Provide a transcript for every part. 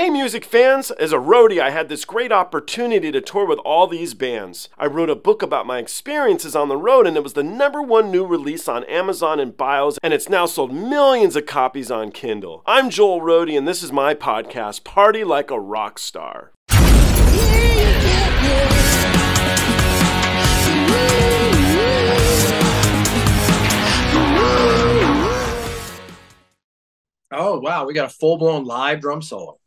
Hey, music fans! As a roadie, I had this great opportunity to tour with all these bands. I wrote a book about my experiences on the road, and it was the number one new release on Amazon and Bios, and it's now sold millions of copies on Kindle. I'm Joel Roadie, and this is my podcast, Party Like a Rock Star. Oh wow, we got a full blown live drum solo.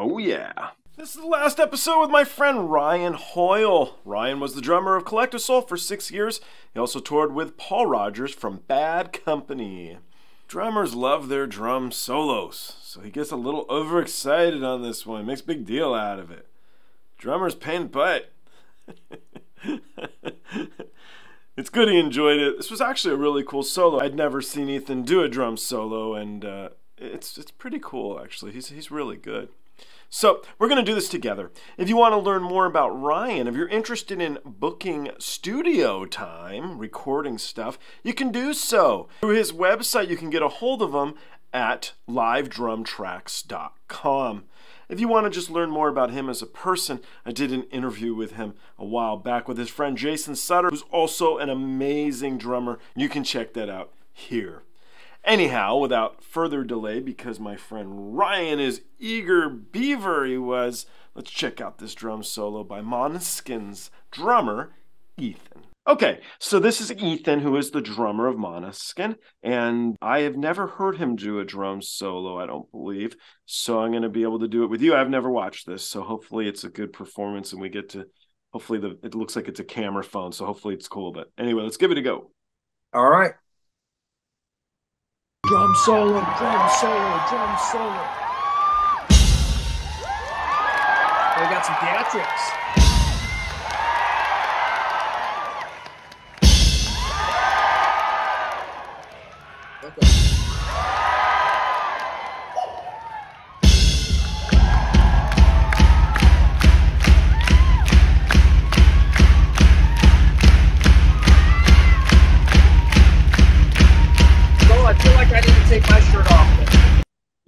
Oh, yeah. This is the last episode with my friend Ryan Hoyle. Ryan was the drummer of Collective Soul for six years. He also toured with Paul Rodgers from Bad Company. Drummers love their drum solos, so he gets a little overexcited on this one, makes big deal out of it. Drummers pain butt. it's good he enjoyed it. This was actually a really cool solo. I'd never seen Ethan do a drum solo, and uh, it's it's pretty cool actually. He's he's really good. So, we're going to do this together. If you want to learn more about Ryan, if you're interested in booking studio time, recording stuff, you can do so. Through his website, you can get a hold of him at livedrumtracks.com. If you want to just learn more about him as a person, I did an interview with him a while back with his friend Jason Sutter, who's also an amazing drummer. You can check that out here. Anyhow, without further delay, because my friend Ryan is eager beaver he was, let's check out this drum solo by Måneskin's drummer, Ethan. Okay, so this is Ethan, who is the drummer of Måneskin, and I have never heard him do a drum solo, I don't believe. So I'm going to be able to do it with you. I've never watched this, so hopefully it's a good performance and we get to hopefully the it looks like it's a camera phone, so hopefully it's cool. But anyway, let's give it a go. All right. Drum solo, drum solo, drum solo. We got some theatrics.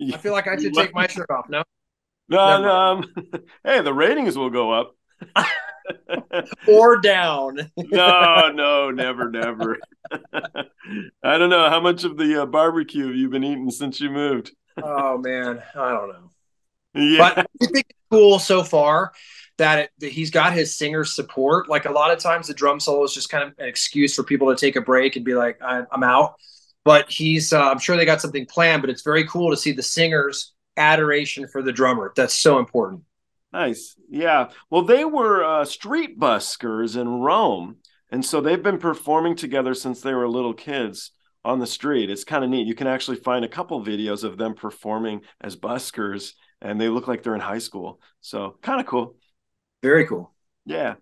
I feel like I should take my shirt off. No. No, no. Um, hey, the ratings will go up. or down. no, no, never, never. I don't know how much of the uh, barbecue have you been eating since you moved. oh man, I don't know. Yeah, but I think it's cool so far that, it, that he's got his singer support. Like a lot of times, the drum solo is just kind of an excuse for people to take a break and be like, "I'm out." But he's uh, i'm sure they got something planned but it's very cool to see the singers adoration for the drummer. That's so important. Nice. Yeah. Well they were uh, street buskers in rome and so they've been performing together since they were little kids on the street. It's kind of neat. You can actually find a couple videos of them performing as buskers and they look like they're in high school. So kind of cool. Very cool. Yeah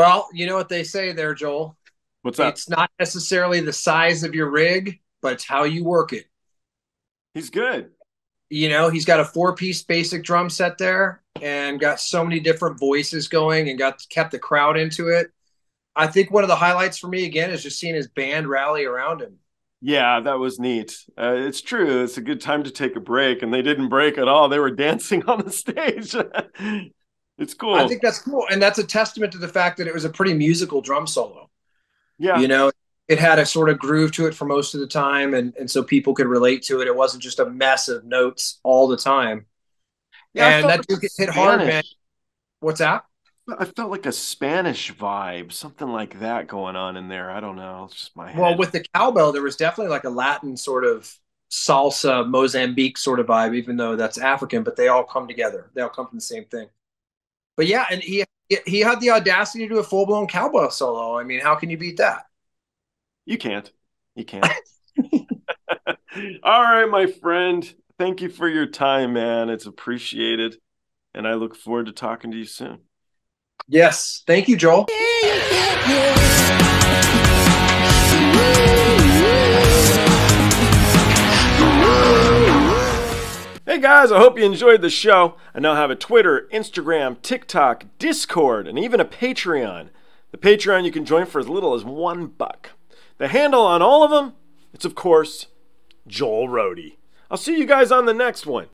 well, you know what they say there, Joel. What's that? It's not necessarily the size of your rig, but it's how you work it. He's good. You know, he's got a four-piece basic drum set there and got so many different voices going and got kept the crowd into it. I think one of the highlights for me again is just seeing his band rally around him. Yeah, that was neat. Uh, it's true. It's a good time to take a break, and they didn't break at all. They were dancing on the stage. it's cool. I think that's cool, and that's a testament to the fact that it was a pretty musical drum solo. Yeah, you know, it had a sort of groove to it for most of the time, and and so people could relate to it. It wasn't just a mess of notes all the time. Yeah, and that dude hit hard, man. What's that? I felt like a Spanish vibe, something like that going on in there. I don't know. It's just my head. Well, with the cowbell, there was definitely like a Latin sort of salsa Mozambique sort of vibe, even though that's African, but they all come together. They all come from the same thing. But yeah, and he he had the audacity to do a full blown cowbell solo. I mean, how can you beat that? You can't. You can't. all right, my friend. Thank you for your time, man. It's appreciated. And I look forward to talking to you soon. Yes. Thank you, Joel. Hey guys, I hope you enjoyed the show. I now have a Twitter, Instagram, TikTok, Discord, and even a Patreon. The Patreon you can join for as little as one buck. The handle on all of them, it's of course Joel Roadie. I'll see you guys on the next one.